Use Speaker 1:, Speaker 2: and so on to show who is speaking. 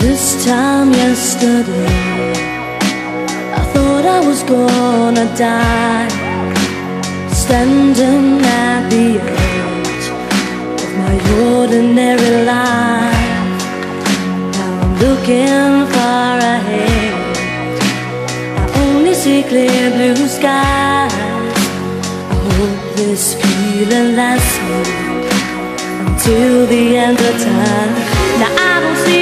Speaker 1: This time yesterday, I thought I was gonna die. Standing at the edge of my ordinary life. Looking far ahead. I only see clear blue skies. I hope this feeling lasts until the end of time. Now I don't see